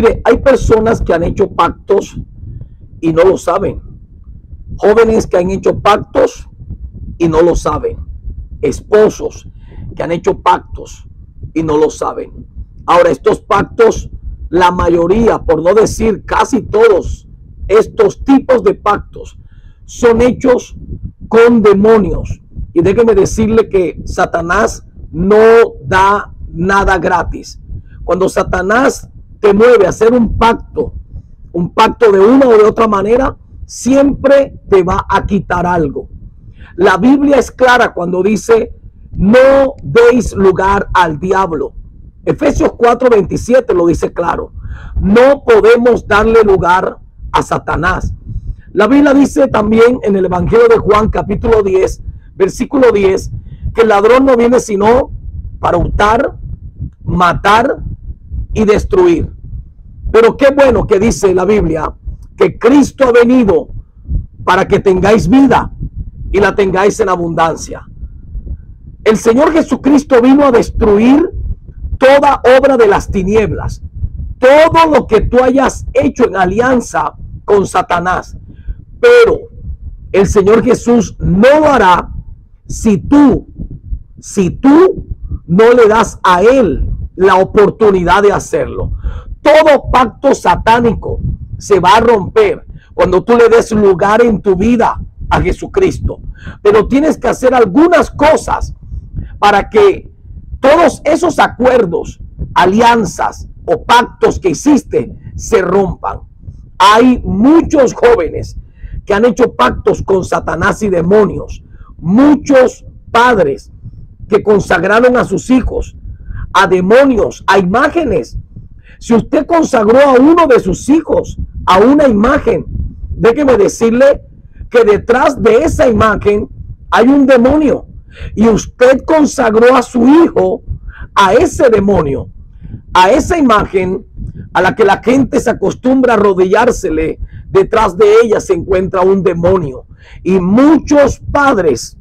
Mire, hay personas que han hecho pactos y no lo saben. Jóvenes que han hecho pactos y no lo saben. Esposos que han hecho pactos y no lo saben. Ahora, estos pactos, la mayoría, por no decir casi todos, estos tipos de pactos son hechos con demonios. Y déjeme decirle que Satanás no da nada gratis. Cuando Satanás te mueve a hacer un pacto, un pacto de una o de otra manera, siempre te va a quitar algo. La Biblia es clara cuando dice, no deis lugar al diablo. Efesios 4:27 lo dice claro. No podemos darle lugar a Satanás. La Biblia dice también en el Evangelio de Juan capítulo 10, versículo 10, que el ladrón no viene sino para hurtar, matar y destruir. Pero qué bueno que dice la Biblia que Cristo ha venido para que tengáis vida y la tengáis en abundancia. El Señor Jesucristo vino a destruir toda obra de las tinieblas, todo lo que tú hayas hecho en alianza con Satanás. Pero el Señor Jesús no lo hará si tú, si tú no le das a Él la oportunidad de hacerlo. Todo pacto satánico se va a romper cuando tú le des lugar en tu vida a Jesucristo. Pero tienes que hacer algunas cosas para que todos esos acuerdos, alianzas o pactos que existen se rompan. Hay muchos jóvenes que han hecho pactos con Satanás y demonios. Muchos padres que consagraron a sus hijos a demonios, a imágenes. Si usted consagró a uno de sus hijos a una imagen, déjeme decirle que detrás de esa imagen hay un demonio. Y usted consagró a su hijo a ese demonio, a esa imagen a la que la gente se acostumbra a arrodillársele, detrás de ella se encuentra un demonio. Y muchos padres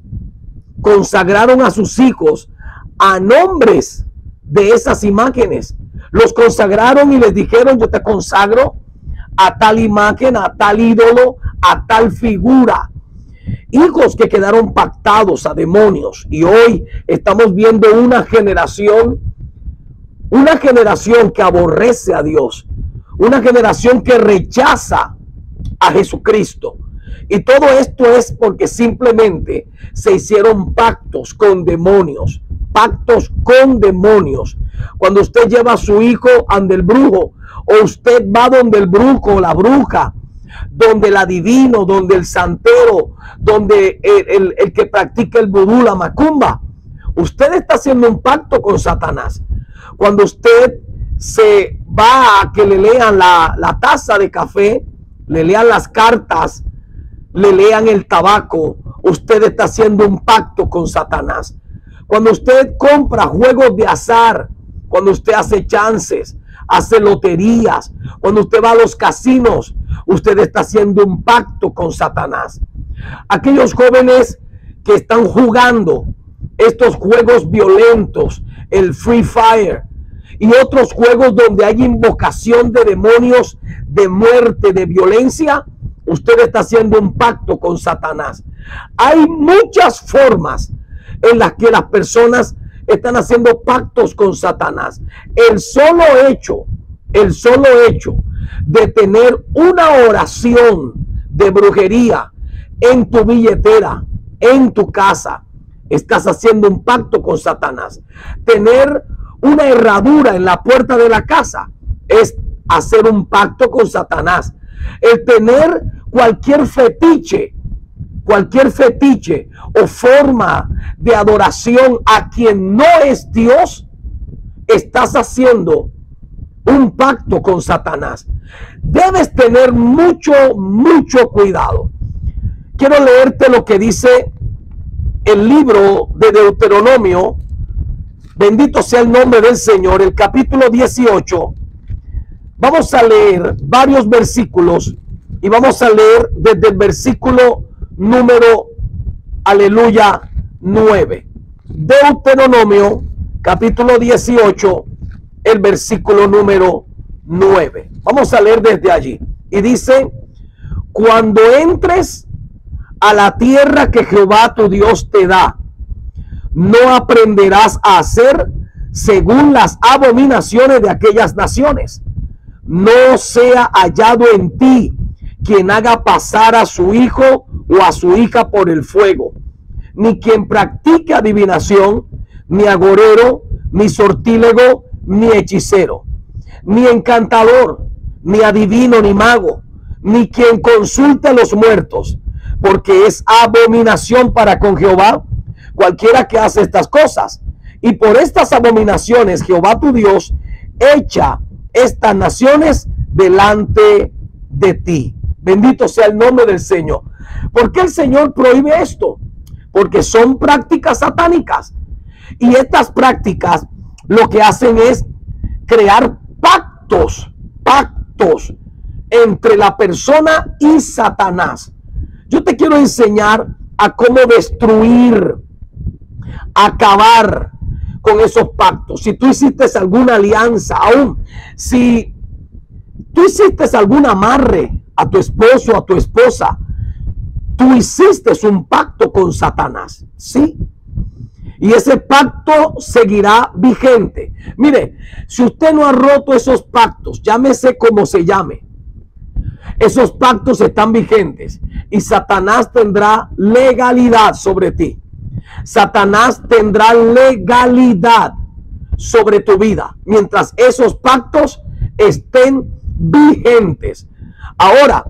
consagraron a sus hijos a nombres de esas imágenes. Los consagraron y les dijeron, yo te consagro a tal imagen, a tal ídolo, a tal figura. Hijos que quedaron pactados a demonios. Y hoy estamos viendo una generación, una generación que aborrece a Dios. Una generación que rechaza a Jesucristo. Y todo esto es porque simplemente se hicieron pactos con demonios, pactos con demonios. Cuando usted lleva a su hijo ante el brujo, o usted va donde el brujo, la bruja, donde el adivino, donde el santero, donde el, el, que practica el vudú, la macumba, usted está haciendo un pacto con Satanás. Cuando usted se va a que le lean la, la taza de café, le lean las cartas, le lean el tabaco, usted está haciendo un pacto con Satanás. Cuando usted compra juegos de azar, cuando usted hace chances, hace loterías, cuando usted va a los casinos, usted está haciendo un pacto con Satanás. Aquellos jóvenes que están jugando estos juegos violentos, el Free Fire y otros juegos donde hay invocación de demonios, de muerte, de violencia, usted está haciendo un pacto con Satanás. Hay muchas formas en las que las personas están haciendo pactos con Satanás. El solo hecho, el solo hecho de tener una oración de brujería en tu billetera, en tu casa, estás haciendo un pacto con Satanás. Tener una herradura en la puerta de la casa es hacer un pacto con Satanás. El tener cualquier fetiche, cualquier fetiche o forma de adoración a quien no es Dios, estás haciendo un pacto con Satanás. Debes tener mucho, mucho cuidado. Quiero leerte lo que dice el libro de Deuteronomio. Bendito sea el nombre del Señor, el capítulo 18. Vamos a leer varios versículos y vamos a leer desde el versículo número, aleluya, 9. Deuteronomio, capítulo 18, el versículo número 9. Vamos a leer desde allí. Y dice, cuando entres a la tierra que Jehová tu Dios te da, no aprenderás a hacer según las abominaciones de aquellas naciones. No sea hallado en ti quien haga pasar a su hijo o a su hija por el fuego, ni quien practique adivinación, ni agorero, ni sortílego, ni hechicero, ni encantador, ni adivino, ni mago, ni quien consulte a los muertos, porque es abominación para con Jehová cualquiera que hace estas cosas. Y por estas abominaciones Jehová tu Dios echa estas naciones delante de ti. Bendito sea el nombre del Señor. ¿Por qué el Señor prohíbe esto? Porque son prácticas satánicas. Y estas prácticas lo que hacen es crear pactos, pactos entre la persona y Satanás. Yo te quiero enseñar a cómo destruir, acabar con esos pactos. Si tú hiciste alguna alianza, aún si tú hiciste algún amarre a tu esposo, a tu esposa, tú hiciste un pacto con Satanás, ¿sí? Y ese pacto seguirá vigente. Mire, si usted no ha roto esos pactos, llámese como se llame, esos pactos están vigentes y Satanás tendrá legalidad sobre ti. Satanás tendrá legalidad sobre tu vida mientras esos pactos estén vigentes. Ahora,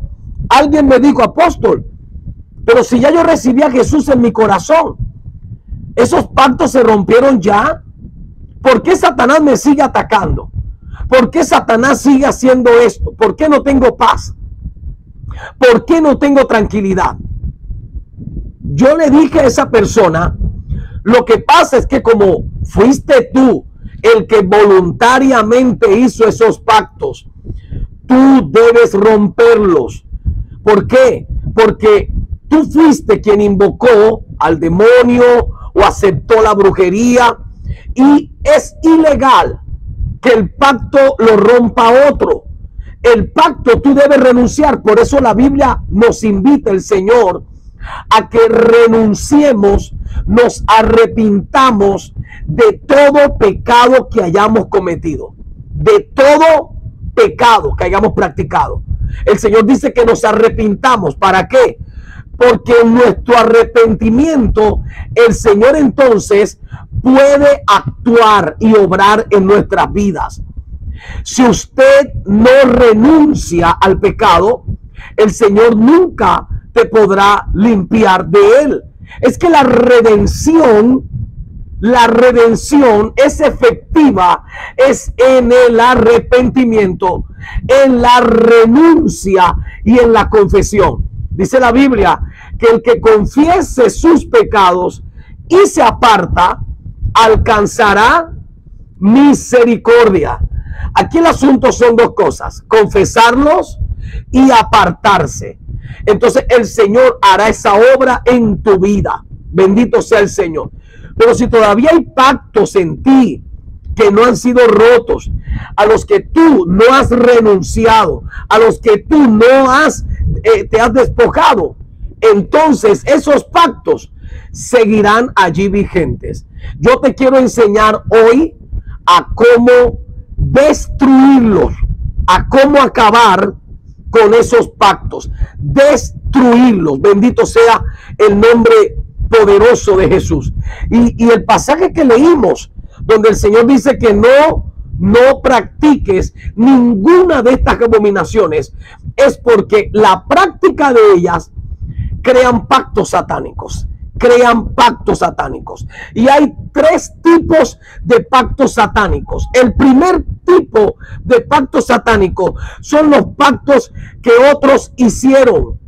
alguien me dijo, apóstol, pero si ya yo recibí a Jesús en mi corazón, esos pactos se rompieron ya. ¿Por qué Satanás me sigue atacando? ¿Por qué Satanás sigue haciendo esto? ¿Por qué no tengo paz? ¿Por qué no tengo tranquilidad? Yo le dije a esa persona, lo que pasa es que como fuiste tú el que voluntariamente hizo esos pactos, tú debes romperlos. ¿Por qué? Porque tú fuiste quien invocó al demonio o aceptó la brujería y es ilegal que el pacto lo rompa otro el pacto tú debes renunciar. Por eso la Biblia nos invita el Señor a que renunciemos, nos arrepintamos de todo pecado que hayamos cometido, de todo pecado que hayamos practicado. El Señor dice que nos arrepintamos. ¿Para qué? Porque en nuestro arrepentimiento el Señor entonces puede actuar y obrar en nuestras vidas. Si usted no renuncia al pecado, el Señor nunca te podrá limpiar de él. Es que la redención, la redención es efectiva, es en el arrepentimiento, en la renuncia y en la confesión. Dice la Biblia que el que confiese sus pecados y se aparta, alcanzará misericordia. Aquí el asunto son dos cosas, confesarlos y apartarse. Entonces el Señor hará esa obra en tu vida. Bendito sea el Señor. Pero si todavía hay pactos en ti que no han sido rotos, a los que tú no has renunciado, a los que tú no has, eh, te has despojado, entonces esos pactos seguirán allí vigentes. Yo te quiero enseñar hoy a cómo destruirlos, a cómo acabar con esos pactos, destruirlos. Bendito sea el nombre poderoso de Jesús. Y, el pasaje que leímos, donde el Señor dice que no, no practiques ninguna de estas abominaciones, es porque la práctica de ellas crean pactos satánicos crean pactos satánicos. Y hay tres tipos de pactos satánicos. El primer tipo de pacto satánico son los pactos que otros hicieron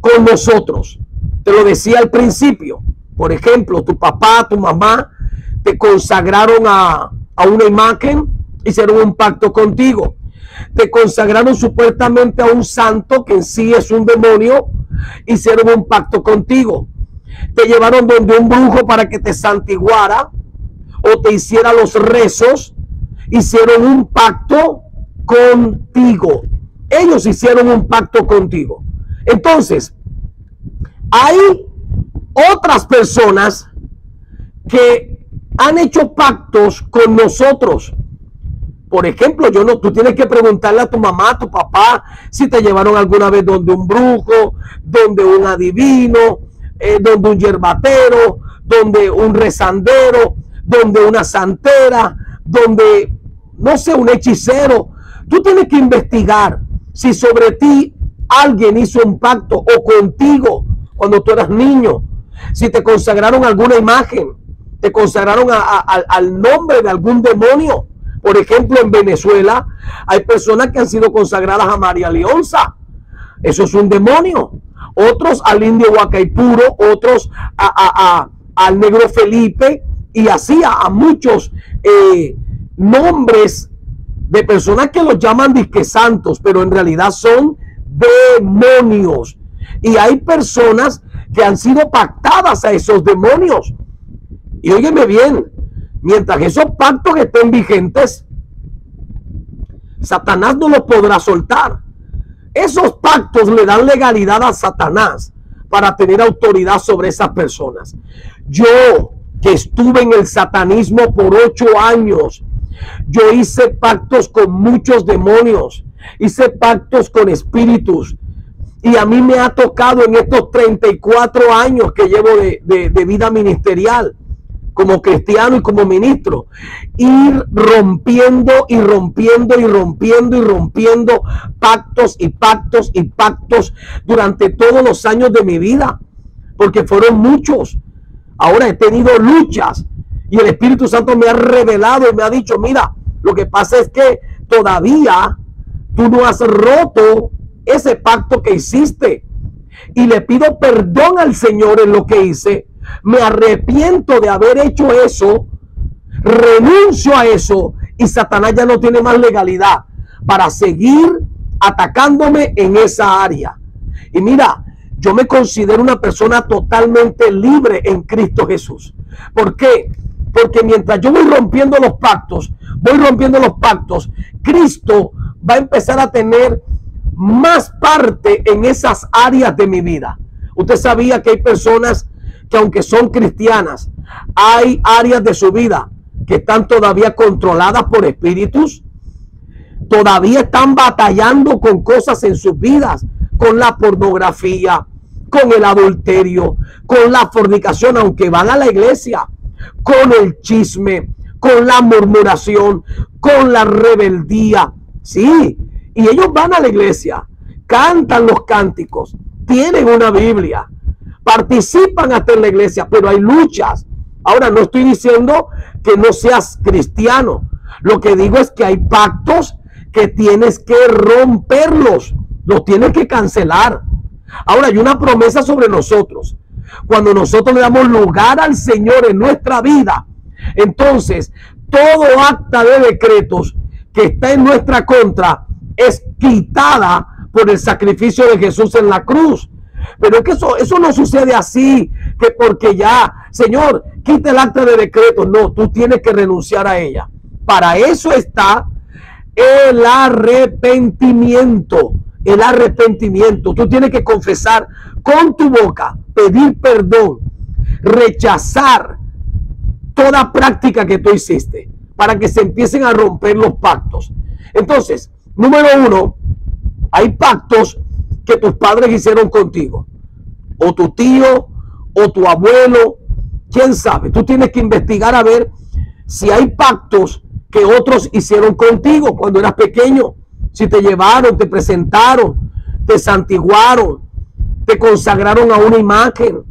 con nosotros. Te lo decía al principio. Por ejemplo, tu papá, tu mamá te consagraron a, a una imagen, hicieron un pacto contigo. Te consagraron supuestamente a un santo que en sí es un demonio, hicieron un pacto contigo te llevaron donde un brujo para que te santiguara o te hiciera los rezos, hicieron un pacto contigo. Ellos hicieron un pacto contigo. Entonces, hay otras personas que han hecho pactos con nosotros. Por ejemplo, yo no, tú tienes que preguntarle a tu mamá, a tu papá, si te llevaron alguna vez donde un brujo, donde un adivino, eh, donde un yerbatero, donde un rezandero, donde una santera, donde, no sé, un hechicero. Tú tienes que investigar si sobre ti alguien hizo un pacto o contigo cuando tú eras niño, si te consagraron alguna imagen, te consagraron al nombre de algún demonio. Por ejemplo, en Venezuela hay personas que han sido consagradas a María Leonza. Eso es un demonio. Otros al indio Huacaipuro, otros a, al negro Felipe y así a, muchos eh, nombres de personas que los llaman disque santos, pero en realidad son demonios. Y hay personas que han sido pactadas a esos demonios. Y óyeme bien, Mientras esos pactos estén vigentes, Satanás no los podrá soltar. Esos pactos le dan legalidad a Satanás para tener autoridad sobre esas personas. Yo que estuve en el satanismo por ocho años, yo hice pactos con muchos demonios, hice pactos con espíritus. Y a mí me ha tocado en estos 34 años que llevo de, de vida ministerial como cristiano y como ministro, ir rompiendo y rompiendo y rompiendo y rompiendo pactos y pactos y pactos durante todos los años de mi vida, porque fueron muchos. Ahora he tenido luchas y el Espíritu Santo me ha revelado y me ha dicho, mira, lo que pasa es que todavía tú no has roto ese pacto que hiciste. Y le pido perdón al Señor en lo que hice me arrepiento de haber hecho eso, renuncio a eso y Satanás ya no tiene más legalidad para seguir atacándome en esa área. Y mira, yo me considero una persona totalmente libre en Cristo Jesús. ¿Por qué? Porque mientras yo voy rompiendo los pactos, voy rompiendo los pactos, Cristo va a empezar a tener más parte en esas áreas de mi vida. Usted sabía que hay personas que aunque son cristianas, hay áreas de su vida que están todavía controladas por espíritus, todavía están batallando con cosas en sus vidas, con la pornografía, con el adulterio, con la fornicación, aunque van a la iglesia, con el chisme, con la murmuración, con la rebeldía. Sí, y ellos van a la iglesia, cantan los cánticos, tienen una Biblia, participan hasta en la iglesia, pero hay luchas. Ahora, no estoy diciendo que no seas cristiano. Lo que digo es que hay pactos que tienes que romperlos, los tienes que cancelar. Ahora, hay una promesa sobre nosotros. Cuando nosotros le damos lugar al Señor en nuestra vida, entonces todo acta de decretos que está en nuestra contra es quitada por el sacrificio de Jesús en la cruz. Pero que eso, eso no sucede así, que porque ya, Señor, quita el acta de decreto. No, tú tienes que renunciar a ella. Para eso está el arrepentimiento. El arrepentimiento. Tú tienes que confesar con tu boca, pedir perdón, rechazar toda práctica que tú hiciste para que se empiecen a romper los pactos. Entonces, número uno, hay pactos que tus padres hicieron contigo, o tu tío, o tu abuelo, quién sabe. Tú tienes que investigar a ver si hay pactos que otros hicieron contigo cuando eras pequeño, si te llevaron, te presentaron, te santiguaron, te consagraron a una imagen.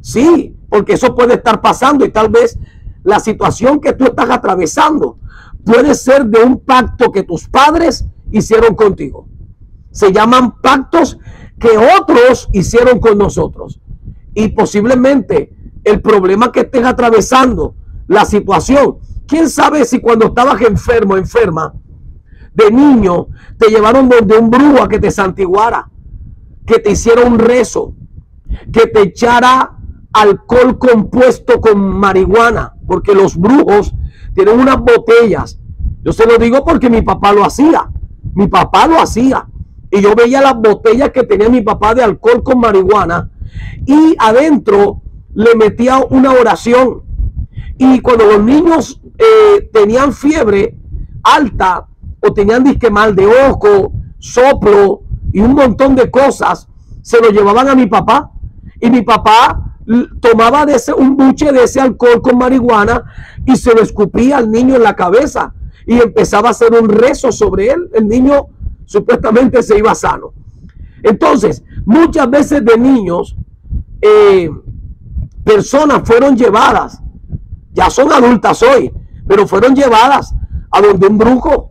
Sí, porque eso puede estar pasando y tal vez la situación que tú estás atravesando puede ser de un pacto que tus padres hicieron contigo se llaman pactos que otros hicieron con nosotros. Y posiblemente el problema que estés atravesando, la situación, quién sabe si cuando estabas enfermo, enferma, de niño, te llevaron donde un brujo a que te santiguara, que te hiciera un rezo, que te echara alcohol compuesto con marihuana, porque los brujos tienen unas botellas. Yo se lo digo porque mi papá lo hacía Mi papá lo hacía. Y yo veía las botellas que tenía mi papá de alcohol con marihuana. Y adentro le metía una oración. Y cuando los niños eh, tenían fiebre alta o tenían disque mal de ojo, soplo y un montón de cosas, se lo llevaban a mi papá. Y mi papá tomaba de ese, un buche de ese alcohol con marihuana y se lo escupía al niño en la cabeza y empezaba a hacer un rezo sobre él. El niño supuestamente se iba sano. Entonces, muchas veces de niños, eh, personas fueron llevadas, ya son adultas hoy, pero fueron llevadas a donde un brujo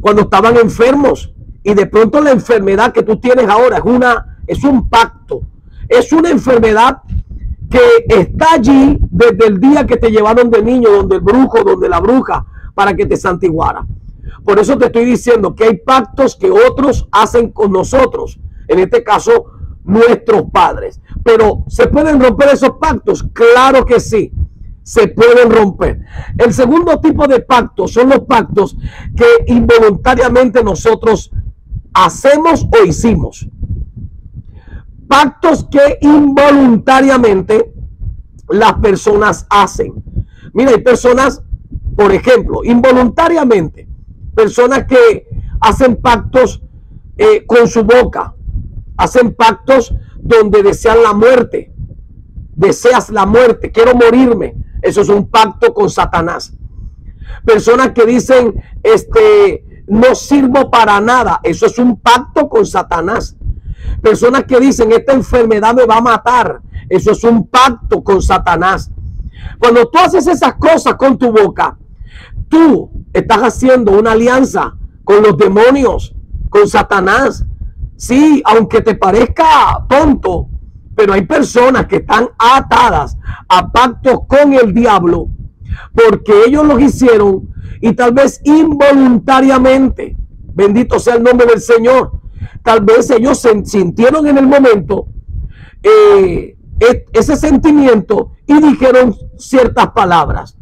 cuando estaban enfermos y de pronto la enfermedad que tú tienes ahora es una es un pacto, es una enfermedad que está allí desde el día que te llevaron de niño, donde el brujo, donde la bruja, para que te santiguara. Por eso te estoy diciendo que hay pactos que otros hacen con nosotros, en este caso nuestros padres. Pero ¿se pueden romper esos pactos? Claro que sí, se pueden romper. El segundo tipo de pactos son los pactos que involuntariamente nosotros hacemos o hicimos. Pactos que involuntariamente las personas hacen. Mira, hay personas, por ejemplo, involuntariamente, personas que hacen pactos eh, con su boca, hacen pactos donde desean la muerte, deseas la muerte, quiero morirme, eso es un pacto con Satanás. Personas que dicen, este, no sirvo para nada, eso es un pacto con Satanás. Personas que dicen, esta enfermedad me va a matar, eso es un pacto con Satanás. Cuando tú haces esas cosas con tu boca, tú estás haciendo una alianza con los demonios, con Satanás. Sí, aunque te parezca tonto, pero hay personas que están atadas a pactos con el diablo porque ellos los hicieron y tal vez involuntariamente. Bendito sea el nombre del Señor. Tal vez ellos sintieron en el momento eh, ese sentimiento y dijeron ciertas palabras.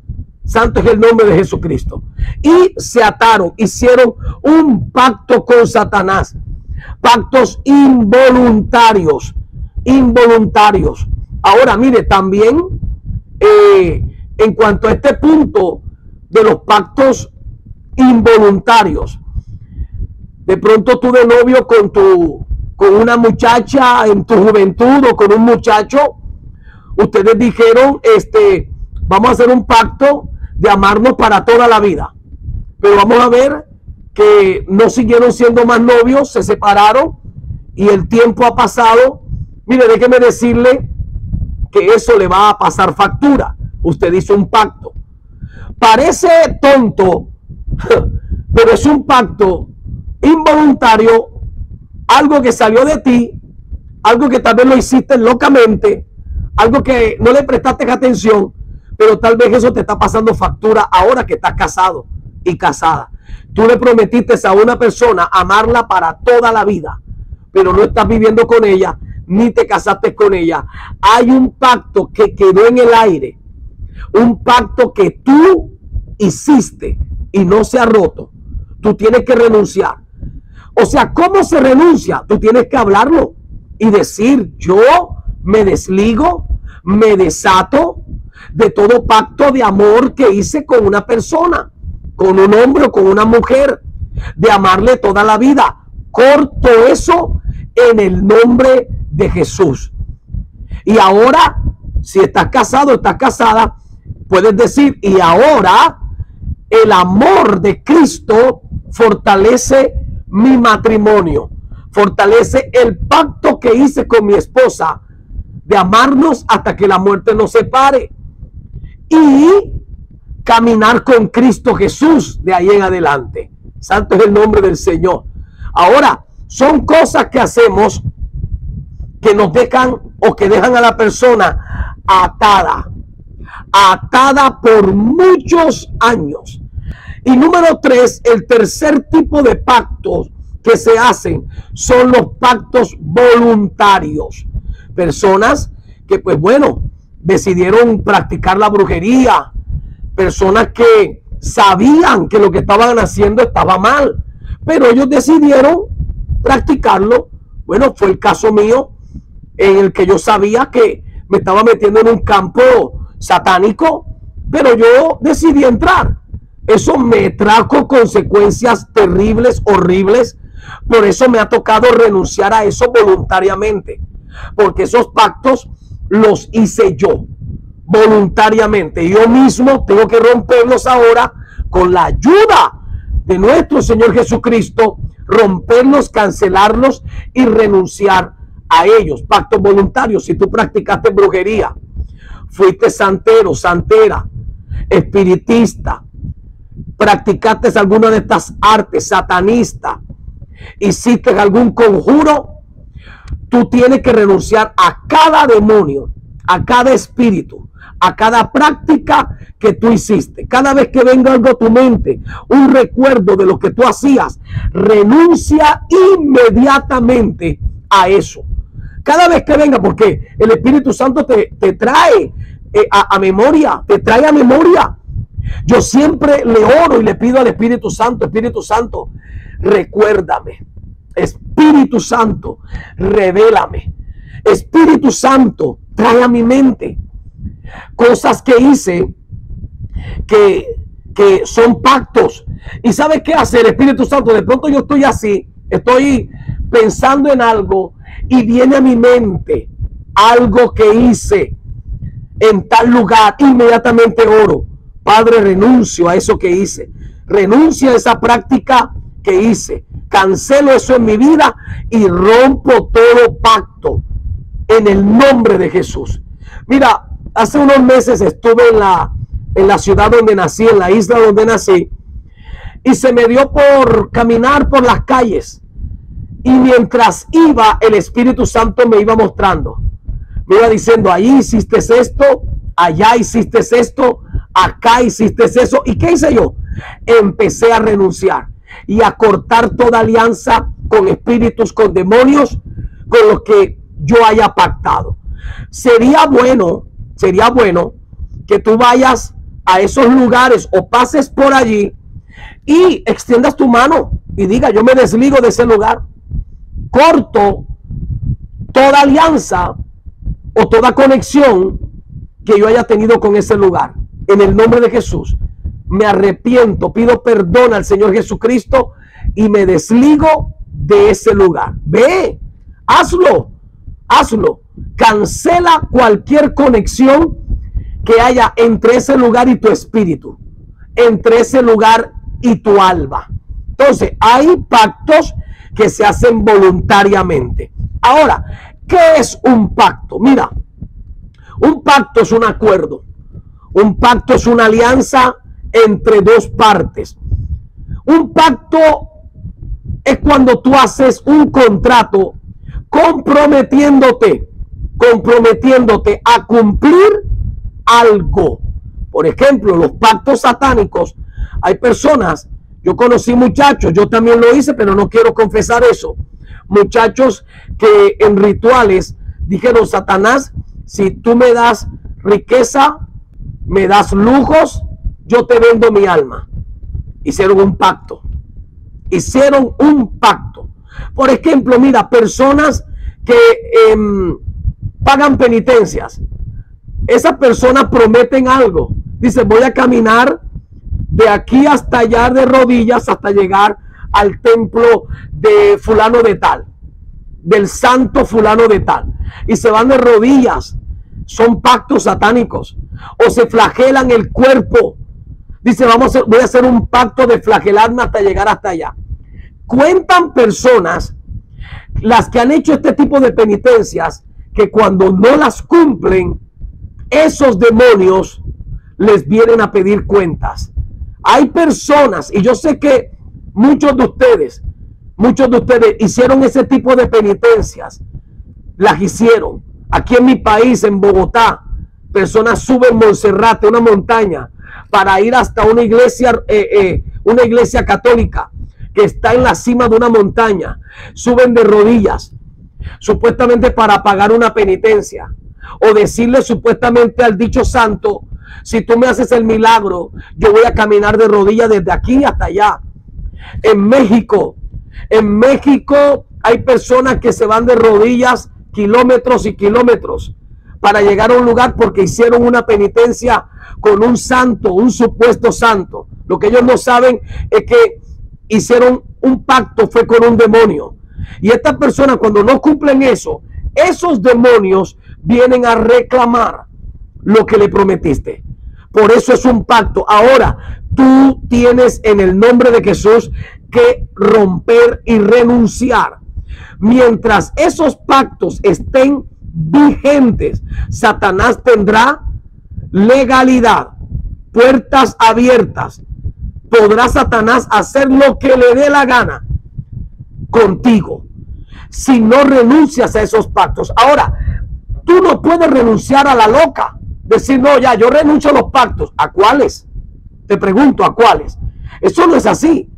Santo es el nombre de Jesucristo. Y se ataron, hicieron un pacto con Satanás. Pactos involuntarios, involuntarios. Ahora, mire, también eh, en cuanto a este punto de los pactos involuntarios, de pronto tú de novio con tu con una muchacha en tu juventud o con un muchacho, ustedes dijeron, este, vamos a hacer un pacto de amarnos para toda la vida. Pero vamos a ver que no siguieron siendo más novios, se separaron y el tiempo ha pasado. Mire, déjeme decirle que eso le va a pasar factura. Usted hizo un pacto. Parece tonto, pero es un pacto involuntario algo que salió de ti, algo que tal vez lo hiciste locamente, algo que no le prestaste atención, pero tal vez eso te está pasando factura ahora que estás casado y casada. Tú le prometiste a una persona amarla para toda la vida, pero no estás viviendo con ella, ni te casaste con ella. Hay un pacto que quedó en el aire, un pacto que tú hiciste y no se ha roto. Tú tienes que renunciar. O sea, ¿cómo se renuncia? Tú tienes que hablarlo y decir, yo me desligo, me desato de todo pacto de amor que hice con una persona, con un hombre o con una mujer, de amarle toda la vida. Corto eso en el nombre de Jesús. Y ahora, si estás casado, estás casada, puedes decir, y ahora el amor de Cristo fortalece mi matrimonio, fortalece el pacto que hice con mi esposa de amarnos hasta que la muerte nos separe y caminar con Cristo Jesús de ahí en adelante. Santo es el nombre del Señor. Ahora, son cosas que hacemos que nos dejan o que dejan a la persona atada, atada por muchos años. Y número tres, el tercer tipo de pactos que se hacen son los pactos voluntarios. Personas que, pues bueno, decidieron practicar la brujería. Personas que sabían que lo que estaban haciendo estaba mal, pero ellos decidieron practicarlo. Bueno, fue el caso mío en el que yo sabía que me estaba metiendo en un campo satánico, pero yo decidí entrar. Eso me trajo consecuencias terribles, horribles. Por eso me ha tocado renunciar a eso voluntariamente. Porque esos pactos los hice yo voluntariamente. Yo mismo tengo que romperlos ahora con la ayuda de nuestro Señor Jesucristo, romperlos, cancelarlos y renunciar a ellos. Pactos voluntarios. Si tú practicaste brujería, fuiste santero, santera, espiritista, practicaste alguna de estas artes, satanista, hiciste algún conjuro, tú tienes que renunciar a cada demonio, a cada espíritu, a cada práctica que tú hiciste. Cada vez que venga algo a tu mente, un recuerdo de lo que tú hacías, renuncia inmediatamente a eso. Cada vez que venga, porque el Espíritu Santo te, trae eh, a memoria, te trae a memoria. Yo siempre le oro y le pido al Espíritu Santo, Espíritu Santo, recuérdame. Espíritu Santo, revélame. Espíritu Santo, trae a mi mente cosas que hice que, que son pactos. ¿Y sabes qué hace Espíritu Santo? De pronto yo estoy así, estoy pensando en algo y viene a mi mente algo que hice en tal lugar, inmediatamente oro. Padre, renuncio a eso que hice. Renuncio a esa práctica que hice. Cancelo eso en mi vida y rompo todo pacto en el nombre de Jesús. Mira, hace unos meses estuve en la, en la ciudad donde nací, en la isla donde nací, y se me dio por caminar por las calles. Y mientras iba, el Espíritu Santo me iba mostrando. Me iba diciendo, ahí hiciste esto, allá hiciste esto, acá hiciste eso. ¿Y qué hice yo? Empecé a renunciar y a cortar toda alianza con espíritus, con demonios, con los que yo haya pactado. Sería bueno sería bueno que tú vayas a esos lugares o pases por allí y extiendas tu mano y diga, yo me desligo de ese lugar, corto toda alianza o toda conexión que yo haya tenido con ese lugar. En el nombre de Jesús, me arrepiento, pido perdón al Señor Jesucristo y me desligo de ese lugar. Ve, hazlo, hazlo cancela cualquier conexión que haya entre ese lugar y tu espíritu, entre ese lugar y tu alma. Entonces, hay pactos que se hacen voluntariamente. Ahora, ¿qué es un pacto? Mira, un pacto es un acuerdo. Un pacto es una alianza entre dos partes. Un pacto es cuando tú haces un contrato comprometiéndote comprometiéndote a cumplir algo. Por ejemplo, los pactos satánicos. Hay personas, yo conocí muchachos, yo también lo hice, pero no quiero confesar eso. Muchachos que en rituales dijeron, Satanás, si tú me das riqueza, me das lujos, yo te vendo mi alma. Hicieron un pacto. Hicieron un pacto. Por ejemplo, mira, personas que... Em, pagan penitencias. Esas personas prometen algo. Dice, voy a caminar de aquí hasta allá de rodillas hasta llegar al templo de fulano de tal, del santo fulano de tal. Y se van de rodillas. Son pactos satánicos. O se flagelan el cuerpo. Dice, vamos a, voy a hacer un pacto de flagelarme hasta llegar hasta allá. Cuentan personas, las que han hecho este tipo de penitencias, que cuando no las cumplen, esos demonios les vienen a pedir cuentas. Hay personas, y yo sé que muchos de ustedes, muchos de ustedes hicieron ese tipo de penitencias, las hicieron. Aquí en mi país, en Bogotá, personas suben Monserrate, una montaña, para ir hasta una iglesia, eh, eh, una iglesia católica que está en la cima de una montaña. Suben de rodillas, supuestamente para pagar una penitencia o decirle supuestamente al dicho santo, si tú me haces el milagro, yo voy a caminar de rodillas desde aquí hasta allá. En México, en México hay personas que se van de rodillas kilómetros y kilómetros para llegar a un lugar porque hicieron una penitencia con un santo, un supuesto santo. Lo que ellos no saben es que hicieron un pacto, fue con un demonio. Y estas personas cuando no cumplen eso, esos demonios vienen a reclamar lo que le prometiste. Por eso es un pacto. Ahora, tú tienes en el nombre de Jesús que romper y renunciar. Mientras esos pactos estén vigentes, Satanás tendrá legalidad, puertas abiertas. Podrá Satanás hacer lo que le dé la gana contigo si no renuncias a esos pactos. Ahora, tú no puedes renunciar a la loca. Decir, no, ya, yo renuncio a los pactos. ¿A cuáles? Te pregunto, ¿a cuáles? Eso no es así.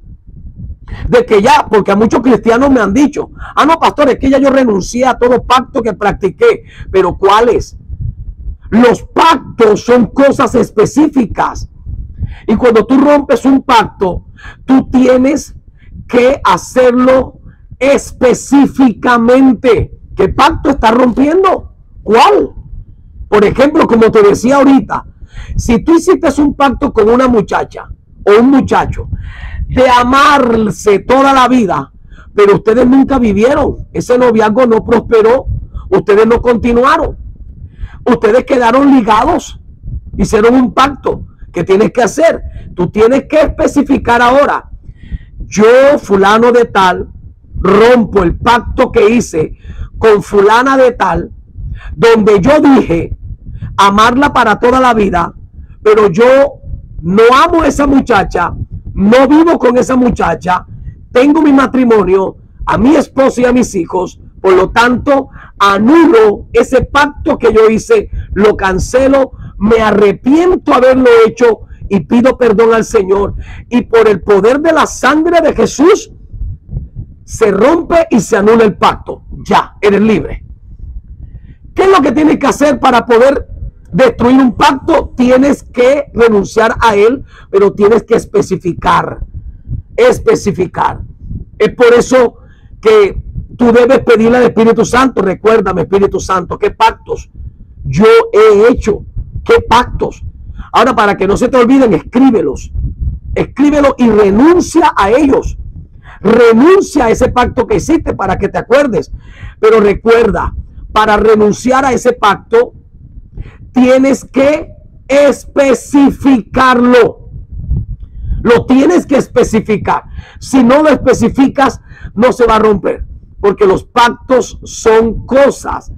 De que ya, porque a muchos cristianos me han dicho, ah, no, pastor, es que ya yo renuncié a todo pacto que practiqué. Pero ¿cuáles? Los pactos son cosas específicas. Y cuando tú rompes un pacto, tú tienes que hacerlo específicamente. ¿Qué pacto está rompiendo? ¿Cuál? Por ejemplo, como te decía ahorita, si tú hiciste un pacto con una muchacha o un muchacho de amarse toda la vida, pero ustedes nunca vivieron, ese noviazgo no prosperó, ustedes no continuaron, ustedes quedaron ligados, hicieron un pacto. Que tienes que hacer. Tú tienes que especificar ahora, yo fulano de tal, rompo el pacto que hice con fulana de tal, donde yo dije amarla para toda la vida, pero yo no amo a esa muchacha, no vivo con esa muchacha, tengo mi matrimonio, a mi esposo y a mis hijos, por lo tanto, anulo ese pacto que yo hice, lo cancelo, me arrepiento haberlo hecho y pido perdón al Señor. Y por el poder de la sangre de Jesús, se rompe y se anula el pacto. Ya, eres libre. ¿Qué es lo que tienes que hacer para poder destruir un pacto? Tienes que renunciar a él, pero tienes que especificar. Especificar. Es por eso que tú debes pedirle al Espíritu Santo. Recuérdame, Espíritu Santo, ¿qué pactos yo he hecho? ¿Qué pactos? Ahora, para que no se te olviden, escríbelos. Escríbelo y renuncia a ellos. Renuncia a ese pacto que hiciste para que te acuerdes. Pero recuerda, para renunciar a ese pacto, tienes que especificarlo. Lo tienes que especificar. Si no lo especificas, no se va a romper. Porque los pactos son cosas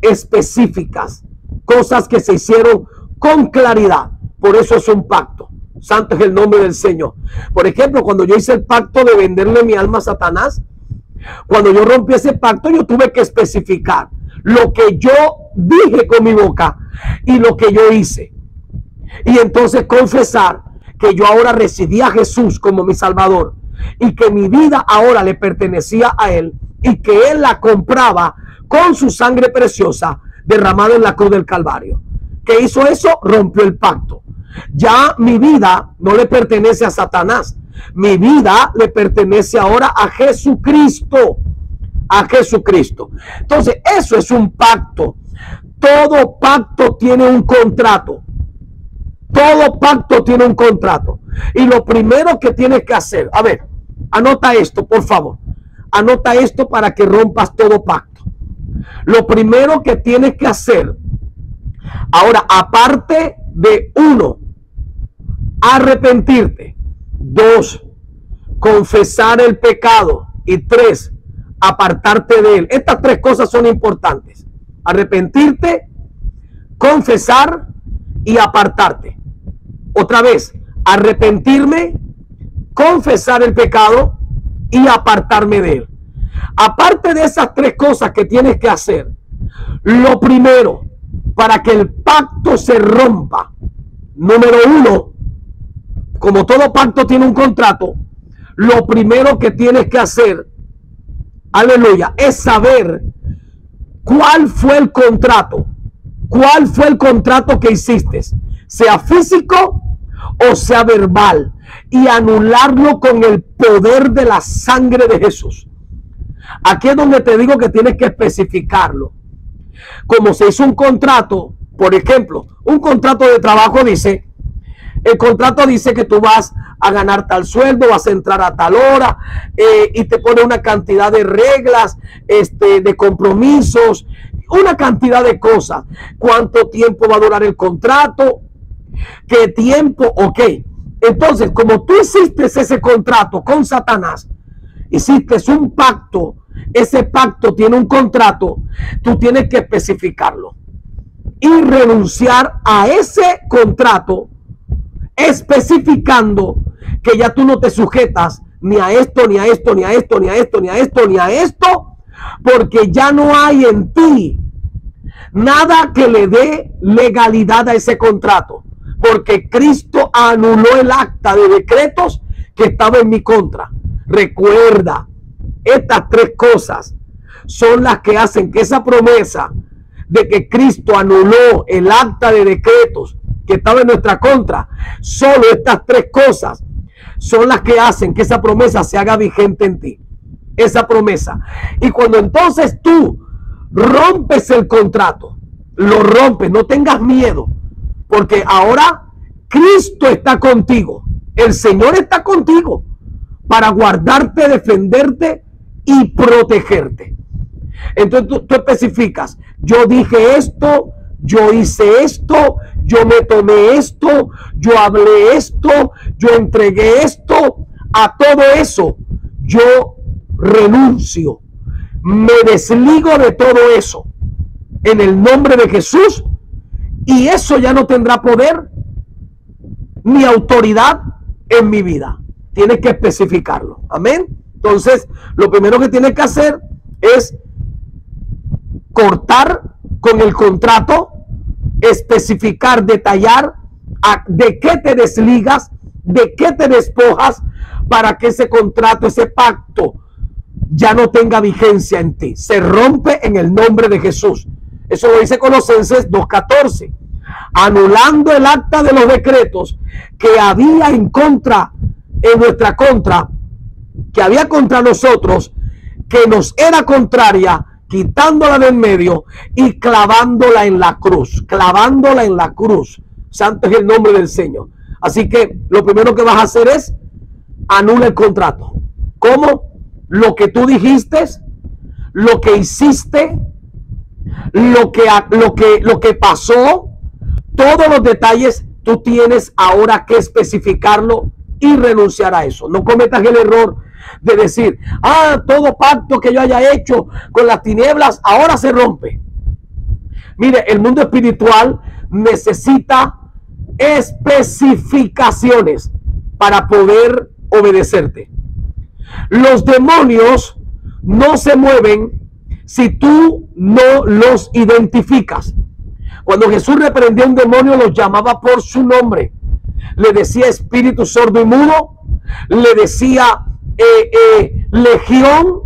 específicas. Cosas que se hicieron con claridad. Por eso es un pacto. Santo es el nombre del Señor. Por ejemplo, cuando yo hice el pacto de venderle mi alma a Satanás, cuando yo rompí ese pacto, yo tuve que especificar lo que yo dije con mi boca y lo que yo hice. Y entonces confesar que yo ahora recibía a Jesús como mi Salvador y que mi vida ahora le pertenecía a Él y que Él la compraba con su sangre preciosa derramada en la cruz del Calvario. ¿Qué hizo eso? Rompió el pacto. Ya mi vida no le pertenece a Satanás. Mi vida le pertenece ahora a Jesucristo. A Jesucristo. Entonces, eso es un pacto. Todo pacto tiene un contrato. Todo pacto tiene un contrato. Y lo primero que tienes que hacer, a ver, anota esto, por favor. Anota esto para que rompas todo pacto. Lo primero que tienes que hacer, ahora, aparte de uno, arrepentirte. Dos, confesar el pecado. Y tres, apartarte de él. Estas tres cosas son importantes. Arrepentirte, confesar y apartarte. Otra vez, arrepentirme, confesar el pecado y apartarme de él. Aparte de esas tres cosas que tienes que hacer, lo primero para que el pacto se rompa, número uno, como todo pacto tiene un contrato, lo primero que tienes que hacer, aleluya, es saber cuál fue el contrato, cuál fue el contrato que hiciste, sea físico o sea verbal. y anularlo con el poder de la sangre de Jesús. Aquí es donde te digo que tienes que especificarlo. Como se hizo un contrato, por ejemplo, un contrato de trabajo dice, el contrato dice que tú vas a ganar tal sueldo, vas a entrar a tal hora eh, y te pone una cantidad de reglas, este, de compromisos, una cantidad de cosas. ¿Cuánto tiempo va a durar el contrato? ¿Qué tiempo? Ok. Entonces, como tú hiciste ese contrato con Satanás, hiciste un pacto, ese pacto tiene un contrato, tú tienes que especificarlo y renunciar a ese contrato especificando que ya tú no te sujetas ni a esto, ni a esto, ni a esto, ni a esto, ni a esto, ni a esto, porque ya no hay en ti nada que le dé legalidad a ese contrato, porque Cristo anuló el acta de decretos que estaba en mi contra. Recuerda, estas tres cosas son las que hacen que esa promesa de que Cristo anuló el acta de decretos que estaba en nuestra contra, solo estas tres cosas son las que hacen que esa promesa se haga vigente en ti. Esa promesa. Y cuando entonces tú rompes el contrato, lo rompes, no tengas miedo, porque ahora Cristo está contigo, el Señor está contigo para guardarte, defenderte y protegerte. Entonces tú, tú especificas, yo dije esto, yo hice esto, yo me tomé esto, yo hablé esto, yo entregué esto, a todo eso yo renuncio, me desligo de todo eso en el nombre de Jesús y eso ya no tendrá poder ni autoridad en mi vida. Tienes que especificarlo. Amén. Entonces, lo primero que tienes que hacer es cortar con el contrato especificar, detallar de qué te desligas, de qué te despojas para que ese contrato, ese pacto ya no tenga vigencia en ti. Se rompe en el nombre de Jesús. Eso lo dice Colosenses 2.14. Anulando el acta de los decretos que había en contra, en nuestra contra, que había contra nosotros, que nos era contraria quitándola del medio y clavándola en la cruz, clavándola en la cruz. Santo es el nombre del Señor. Así que lo primero que vas a hacer es anula el contrato. ¿Cómo? Lo que tú dijiste, lo que hiciste, lo que, lo que, lo que pasó, todos los detalles, tú tienes ahora que especificarlo y renunciar a eso. No cometas el error de decir, ah, todo pacto que yo haya hecho con las tinieblas ahora se rompe. Mire, el mundo espiritual necesita especificaciones para poder obedecerte. Los demonios no se mueven si tú no los identificas. Cuando Jesús reprendió a un demonio, los llamaba por su nombre. Le decía espíritu sordo y mudo. Le decía eh, eh, legión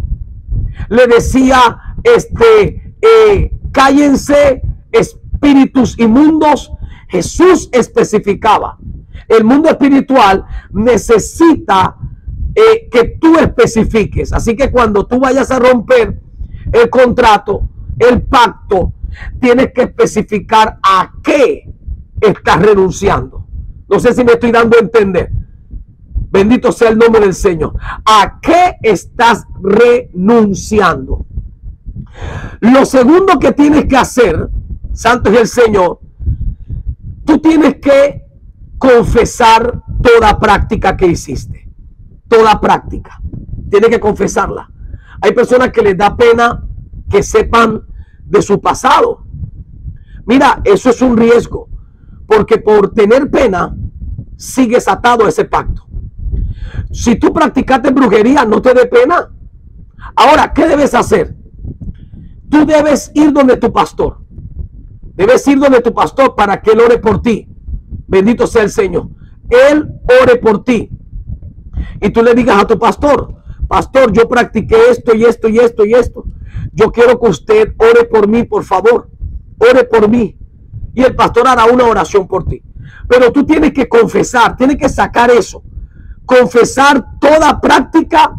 le decía, este, eh, cállense espíritus inmundos. Jesús especificaba. El mundo espiritual necesita que tú especifiques. Así que cuando tú vayas a romper el contrato, el pacto, tienes que especificar a qué estás renunciando. No sé si me estoy dando a entender. Bendito sea el nombre del Señor. ¿A qué estás renunciando? Lo segundo que tienes que hacer, Santo es el Señor, tú tienes que confesar toda práctica que hiciste. Toda práctica. Tienes que confesarla. Hay personas que les da pena que sepan de su pasado. Mira, eso es un riesgo, porque por tener pena sigues atado a ese pacto. Si tú practicaste brujería, no te dé pena. Ahora, ¿qué debes hacer? Tú debes ir donde tu pastor. Debes ir donde tu pastor para que él ore por ti. Bendito sea el Señor. Él ore por ti. Y tú le digas a tu pastor, pastor, yo practiqué esto y esto y esto y esto. Yo quiero que usted ore por mí, por favor. Ore por mí. Y el pastor hará una oración por ti. Pero tú tienes que confesar, tienes que sacar eso confesar toda práctica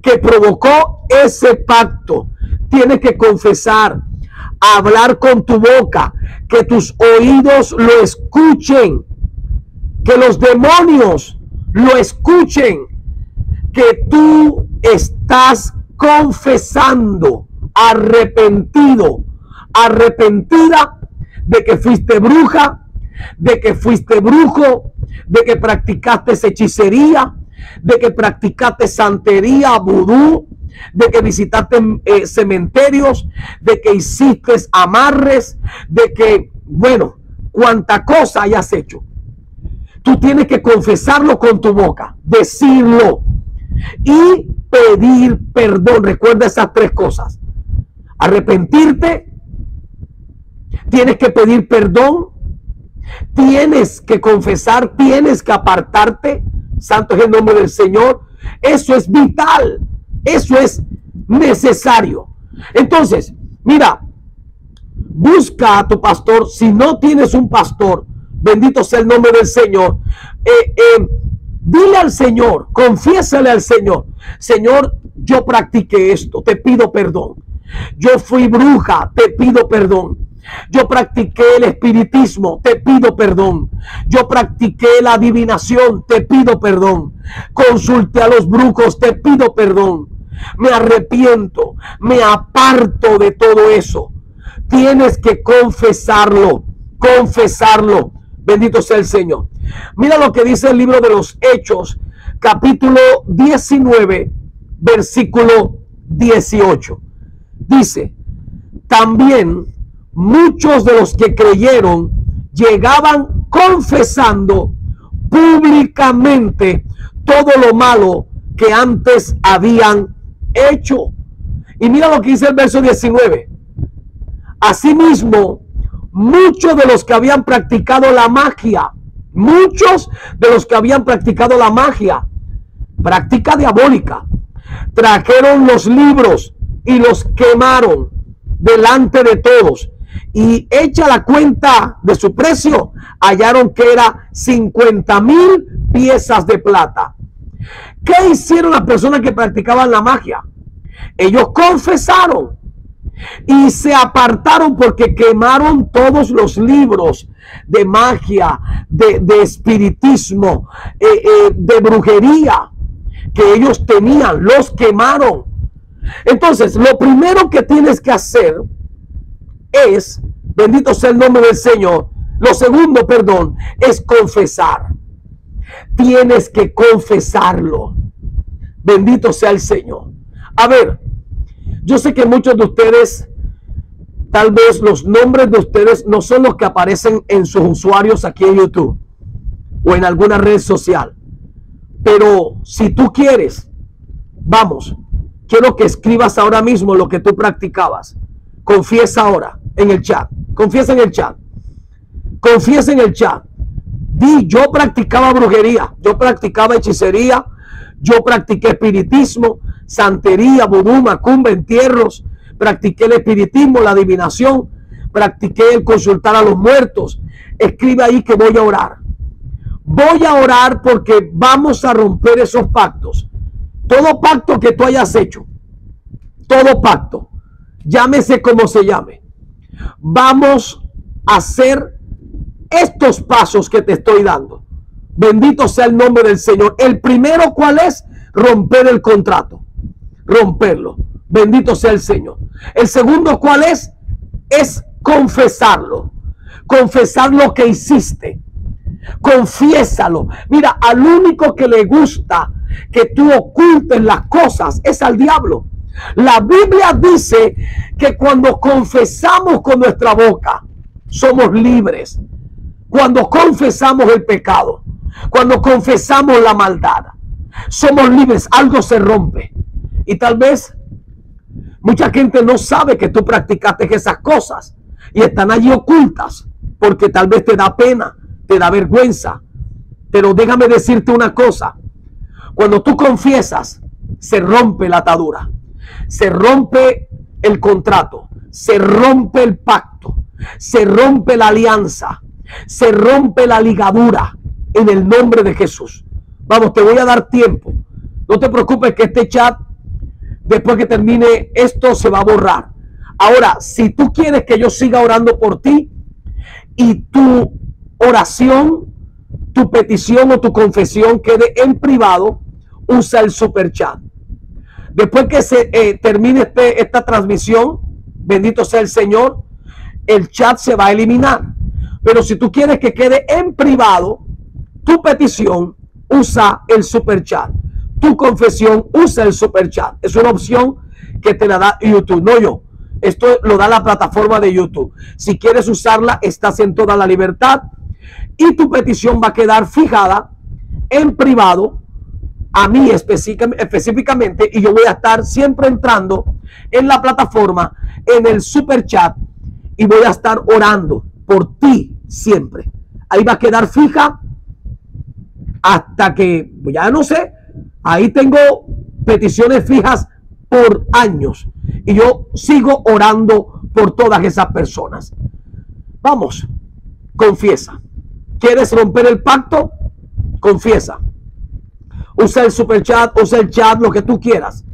que provocó ese pacto. Tienes que confesar, hablar con tu boca, que tus oídos lo escuchen, que los demonios lo escuchen, que tú estás confesando, arrepentido, arrepentida de que fuiste bruja, de que fuiste brujo, de que practicaste hechicería, de que practicaste santería, vudú, de que visitaste eh, cementerios, de que hiciste amarres, de que, bueno, cuanta cosa hayas hecho. Tú tienes que confesarlo con tu boca, decirlo y pedir perdón. Recuerda esas tres cosas. Arrepentirte, tienes que pedir perdón, tienes que confesar, tienes que apartarte. Santo es el nombre del Señor. Eso es vital, eso es necesario. Entonces, mira, busca a tu pastor. Si no tienes un pastor, bendito sea el nombre del Señor. Eh, eh, dile al Señor, confiésale al Señor, Señor, yo practiqué esto, te pido perdón. Yo fui bruja, te pido perdón. Yo practiqué el espiritismo, te pido perdón. Yo practiqué la adivinación, te pido perdón. Consulté a los brujos, te pido perdón. Me arrepiento, me aparto de todo eso. Tienes que confesarlo, confesarlo. Bendito sea el Señor. Mira lo que dice el libro de los Hechos, capítulo 19, versículo 18. Dice, también muchos de los que creyeron llegaban confesando públicamente todo lo malo que antes habían hecho. Y mira lo que dice el verso 19. Asimismo, muchos de los que habían practicado la magia, muchos de los que habían practicado la magia, práctica diabólica, trajeron los libros y los quemaron delante de todos y hecha la cuenta de su precio, hallaron que era 50 mil piezas de plata. ¿Qué hicieron las personas que practicaban la magia? Ellos confesaron y se apartaron porque quemaron todos los libros de magia, de, espiritismo, eh, eh, de brujería que ellos tenían, los quemaron. Entonces, lo primero que tienes que hacer es, bendito sea el nombre del Señor, lo segundo, perdón, es confesar. Tienes que confesarlo. Bendito sea el Señor. A ver, yo sé que muchos de ustedes, tal vez los nombres de ustedes no son los que aparecen en sus usuarios aquí en YouTube o en alguna red social. Pero si tú quieres, vamos, quiero que escribas ahora mismo lo que tú practicabas. Confiesa ahora en el chat. Confiesa en el chat. Confiesa en el chat. Di, yo practicaba brujería, yo practicaba hechicería, yo practiqué espiritismo, santería, vudú, macumba, entierros, practiqué el espiritismo, la adivinación, practiqué el consultar a los muertos. Escribe ahí que voy a orar. Voy a orar porque vamos a romper esos pactos. Todo pacto que tú hayas hecho, todo pacto, llámese como se llame, vamos a hacer estos pasos que te estoy dando. Bendito sea el nombre del Señor. El primero, ¿cuál es? Romper el contrato. Romperlo. Bendito sea el Señor. El segundo, ¿cuál es? Es confesarlo. Confesar lo que hiciste. Confiésalo. Mira, al único que le gusta que tú ocultes las cosas es al diablo. La Biblia dice que cuando confesamos con nuestra boca, somos libres. Cuando confesamos el pecado, cuando confesamos la maldad, somos libres, algo se rompe. Y tal vez mucha gente no sabe que tú practicaste esas cosas y están allí ocultas porque tal vez te da pena, te da vergüenza. Pero déjame decirte una cosa, cuando tú confiesas, se rompe la atadura se rompe el contrato, se rompe el pacto, se rompe la alianza, se rompe la ligadura en el nombre de Jesús. Vamos, te voy a dar tiempo. No te preocupes que este chat, después que termine esto, se va a borrar. Ahora, si tú quieres que yo siga orando por ti y tu oración, tu petición o tu confesión quede en privado, usa el super chat. Después que se eh, termine este, esta transmisión, bendito sea el Señor, el chat se va a eliminar. Pero si tú quieres que quede en privado tu petición, usa el super chat. Tu confesión, usa el super chat. Es una opción que te la da YouTube, no yo. Esto lo da la plataforma de YouTube. Si quieres usarla, estás en toda la libertad y tu petición va a quedar fijada en privado a mí específicamente y yo voy a estar siempre entrando en la plataforma, en el super chat y voy a estar orando por ti siempre. Ahí va a quedar fija hasta que, ya no sé, ahí tengo peticiones fijas por años y yo sigo orando por todas esas personas. Vamos, confiesa. ¿Quieres romper el pacto? Confiesa. Usa el super chat, usa el chat, lo que tú quieras.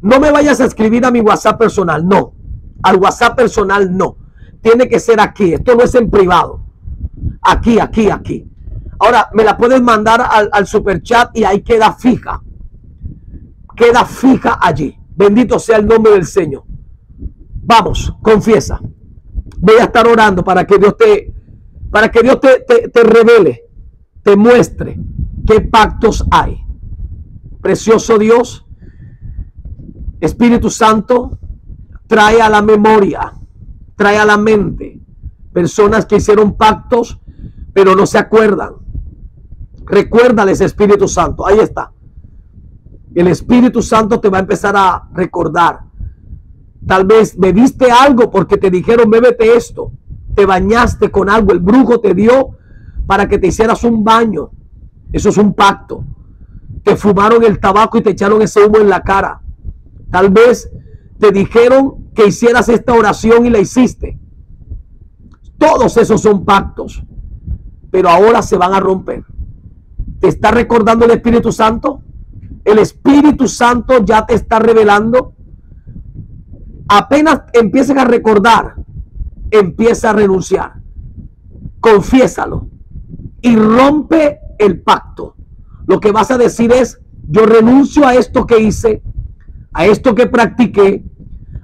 No me vayas a escribir a mi WhatsApp personal, no. Al WhatsApp personal, no. Tiene que ser aquí. Esto no es en privado. Aquí, aquí, aquí. Ahora, me la puedes mandar al, al super chat y ahí queda fija. Queda fija allí. Bendito sea el nombre del Señor. Vamos, confiesa. Voy a estar orando para que Dios te, para que Dios te, te, te revele, te muestre qué pactos hay. Precioso Dios, Espíritu Santo, trae a la memoria, trae a la mente personas que hicieron pactos, pero no se acuerdan. Recuérdales, Espíritu Santo. Ahí está. El Espíritu Santo te va a empezar a recordar. Tal vez bebiste algo porque te dijeron, bébete esto. Te bañaste con algo. El brujo te dio para que te hicieras un baño. Eso es un pacto te fumaron el tabaco y te echaron ese humo en la cara. Tal vez te dijeron que hicieras esta oración y la hiciste. Todos esos son pactos, pero ahora se van a romper. ¿Te está recordando el Espíritu Santo? El Espíritu Santo ya te está revelando. Apenas empiecen a recordar, empieza a renunciar. Confiésalo y rompe el pacto lo que vas a decir es, yo renuncio a esto que hice, a esto que practiqué,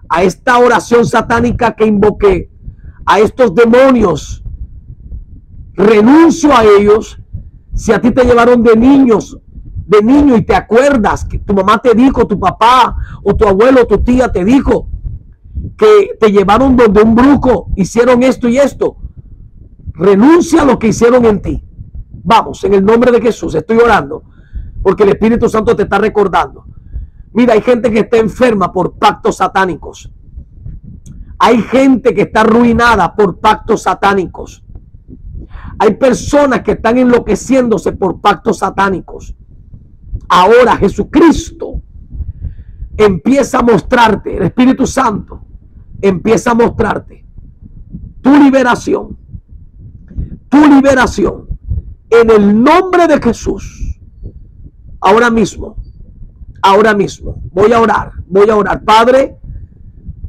a esta oración satánica que invoqué, a estos demonios. Renuncio a ellos. Si a ti te llevaron de niños, de niño y te acuerdas que tu mamá te dijo, tu papá o tu abuelo o tu tía te dijo que te llevaron donde un brujo, hicieron esto y esto. Renuncia a lo que hicieron en ti. Vamos, en el nombre de Jesús, estoy orando porque el Espíritu Santo te está recordando. Mira, hay gente que está enferma por pactos satánicos. Hay gente que está arruinada por pactos satánicos. Hay personas que están enloqueciéndose por pactos satánicos. Ahora Jesucristo empieza a mostrarte, el Espíritu Santo empieza a mostrarte tu liberación, tu liberación en el nombre de Jesús. Ahora mismo, ahora mismo, voy a orar, voy a orar. Padre,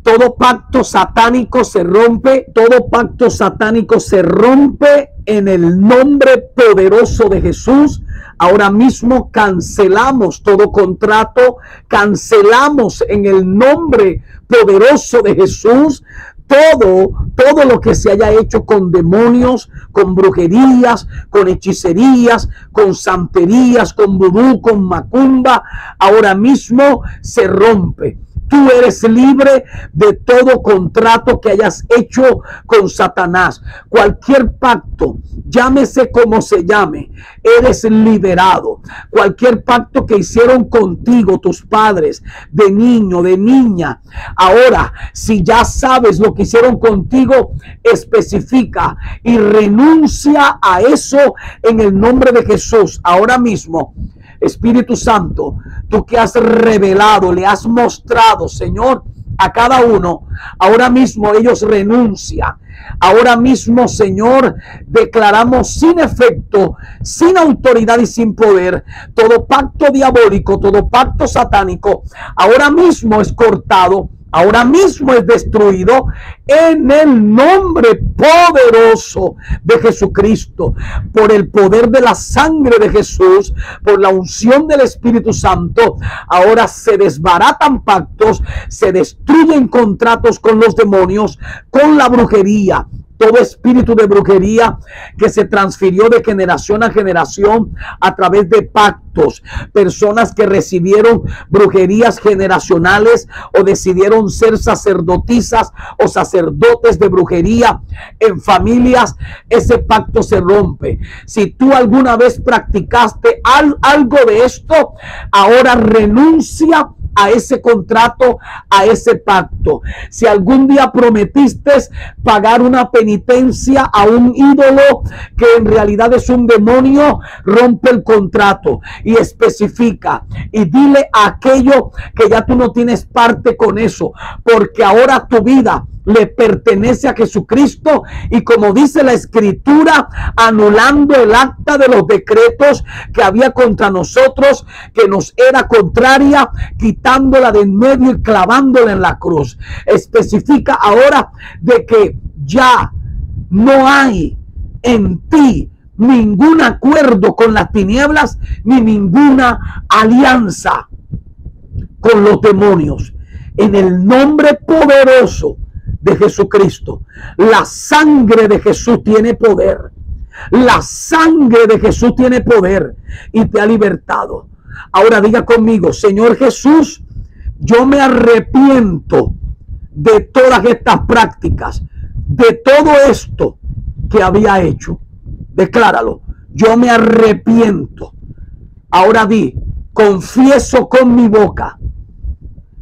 todo pacto satánico se rompe, todo pacto satánico se rompe en el nombre poderoso de Jesús. Ahora mismo cancelamos todo contrato, cancelamos en el nombre poderoso de Jesús todo, todo lo que se haya hecho con demonios, con brujerías, con hechicerías, con santerías, con vudú, con macumba, ahora mismo se rompe Tú eres libre de todo contrato que hayas hecho con Satanás. Cualquier pacto, llámese como se llame, eres liberado. Cualquier pacto que hicieron contigo tus padres de niño, de niña. Ahora, si ya sabes lo que hicieron contigo, especifica y renuncia a eso en el nombre de Jesús. Ahora mismo Espíritu Santo, tú que has revelado, le has mostrado, Señor, a cada uno, ahora mismo ellos renuncian. Ahora mismo, Señor, declaramos sin efecto, sin autoridad y sin poder, todo pacto diabólico, todo pacto satánico, ahora mismo es cortado ahora mismo es destruido en el nombre poderoso de Jesucristo, por el poder de la sangre de Jesús, por la unción del Espíritu Santo. Ahora se desbaratan pactos, se destruyen contratos con los demonios, con la brujería todo espíritu de brujería que se transfirió de generación a generación a través de pactos, personas que recibieron brujerías generacionales o decidieron ser sacerdotisas o sacerdotes de brujería en familias, ese pacto se rompe. Si tú alguna vez practicaste algo de esto, ahora renuncia a ese contrato, a ese pacto. Si algún día prometiste pagar una penitencia a un ídolo que en realidad es un demonio, rompe el contrato y especifica y dile aquello que ya tú no tienes parte con eso, porque ahora tu vida le pertenece a Jesucristo y como dice la escritura, anulando el acta de los decretos que había contra nosotros, que nos era contraria, quitándola de en medio y clavándola en la cruz. Especifica ahora de que ya no hay en ti ningún acuerdo con las tinieblas ni ninguna alianza con los demonios. En el nombre poderoso de Jesucristo. La sangre de Jesús tiene poder. La sangre de Jesús tiene poder y te ha libertado. Ahora diga conmigo, Señor Jesús, yo me arrepiento de todas estas prácticas, de todo esto que había hecho. Decláralo, yo me arrepiento. Ahora di, confieso con mi boca,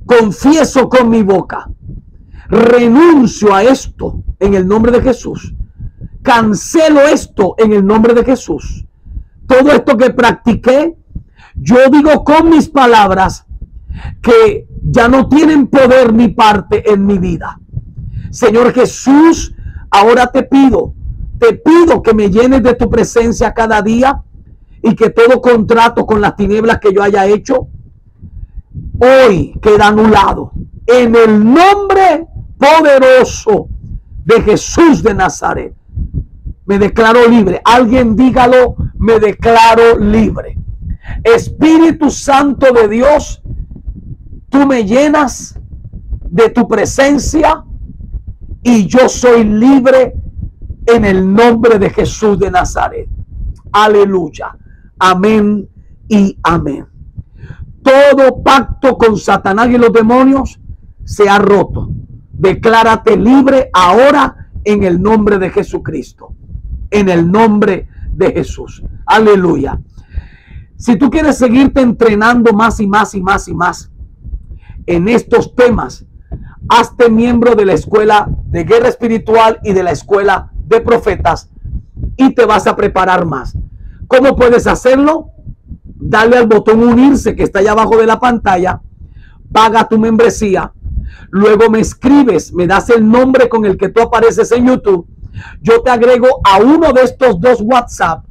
confieso con mi boca renuncio a esto en el nombre de Jesús. Cancelo esto en el nombre de Jesús. Todo esto que practiqué, yo digo con mis palabras que ya no tienen poder ni parte en mi vida. Señor Jesús, ahora te pido, te pido que me llenes de tu presencia cada día y que todo contrato con las tinieblas que yo haya hecho hoy queda anulado. En el nombre poderoso de Jesús de Nazaret. Me declaro libre. Alguien dígalo, me declaro libre. Espíritu Santo de Dios, tú me llenas de tu presencia y yo soy libre en el nombre de Jesús de Nazaret. Aleluya. Amén y amén. Todo pacto con Satanás y los demonios se ha roto Declárate libre ahora en el nombre de Jesucristo. En el nombre de Jesús. Aleluya. Si tú quieres seguirte entrenando más y más y más y más en estos temas, hazte miembro de la escuela de guerra espiritual y de la escuela de profetas y te vas a preparar más. ¿Cómo puedes hacerlo? Dale al botón unirse que está allá abajo de la pantalla, paga tu membresía Luego me escribes, me das el nombre con el que tú apareces en YouTube. Yo te agrego a uno de estos dos WhatsApp,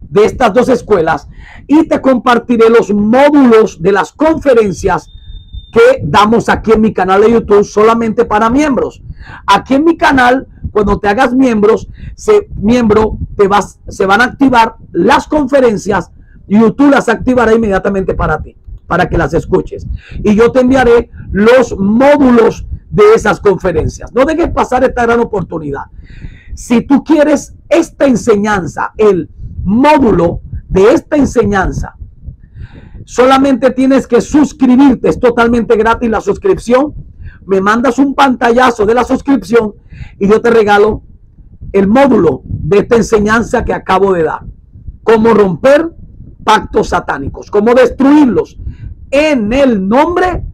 de estas dos escuelas, y te compartiré los módulos de las conferencias que damos aquí en mi canal de YouTube solamente para miembros. Aquí en mi canal, cuando te hagas miembros, se, miembro, te vas, se van a activar las conferencias y YouTube las activará inmediatamente para ti para que las escuches. Y yo te enviaré los módulos de esas conferencias. No dejes pasar esta gran oportunidad. Si tú quieres esta enseñanza, el módulo de esta enseñanza, solamente tienes que suscribirte. Es totalmente gratis la suscripción. Me mandas un pantallazo de la suscripción y yo te regalo el módulo de esta enseñanza que acabo de dar. Cómo romper pactos satánicos, cómo destruirlos en el nombre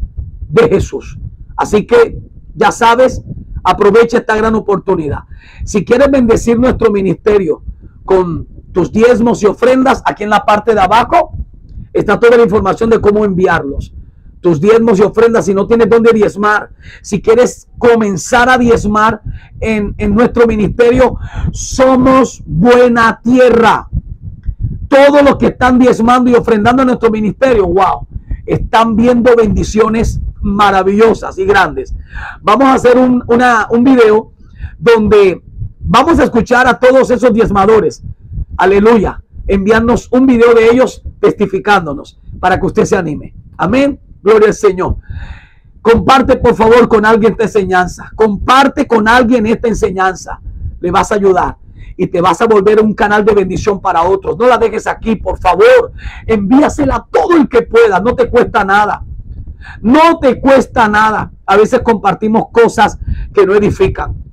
de Jesús. Así que ya sabes, aprovecha esta gran oportunidad. Si quieres bendecir nuestro ministerio con tus diezmos y ofrendas, aquí en la parte de abajo está toda la información de cómo enviarlos. tus diezmos y ofrendas, si no tienes dónde diezmar, si quieres comenzar a diezmar en, en nuestro ministerio, somos buena tierra. Todos los que están diezmando y ofrendando en nuestro ministerio, wow, están viendo bendiciones maravillosas y grandes. Vamos a hacer un, un video donde vamos a escuchar a todos esos diezmadores. Aleluya. Enviarnos un video de ellos testificándonos para que usted se anime. Amén. Gloria al Señor. Comparte por favor con alguien esta enseñanza. Comparte con alguien esta enseñanza. Le vas a ayudar y te vas a volver un canal de bendición para otros. No la dejes aquí, por favor. Envíasela a todo el que pueda. No te cuesta nada. No te cuesta nada. A veces compartimos cosas que no edifican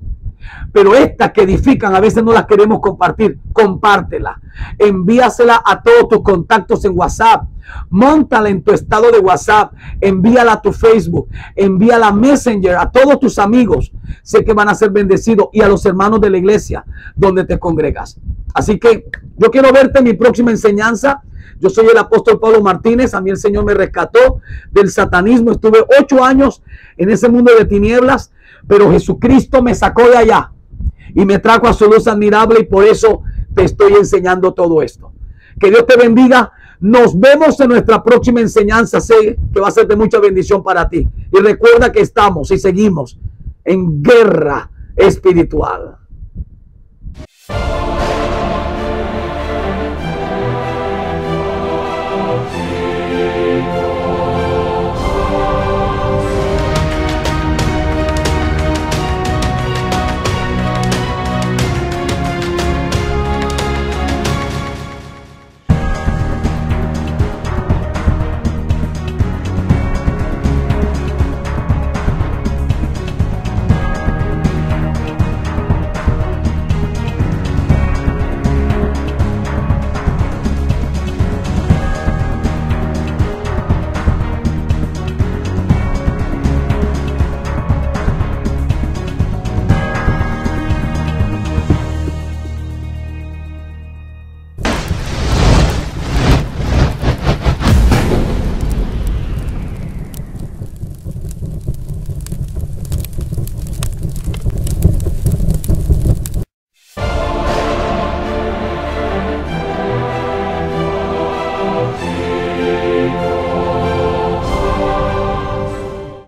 pero estas que edifican a veces no las queremos compartir. Compártela. Envíasela a todos tus contactos en WhatsApp. Móntala en tu estado de WhatsApp. Envíala a tu Facebook. Envíala a Messenger a todos tus amigos. Sé que van a ser bendecidos y a los hermanos de la iglesia donde te congregas. Así que yo quiero verte en mi próxima enseñanza. Yo soy el apóstol Pablo Martínez. A mí el Señor me rescató del satanismo. Estuve ocho años en ese mundo de tinieblas, pero Jesucristo me sacó de allá y me trajo a su luz admirable y por eso te estoy enseñando todo esto. Que Dios te bendiga. Nos vemos en nuestra próxima enseñanza. Sé que va a ser de mucha bendición para ti. Y recuerda que estamos y seguimos en guerra espiritual.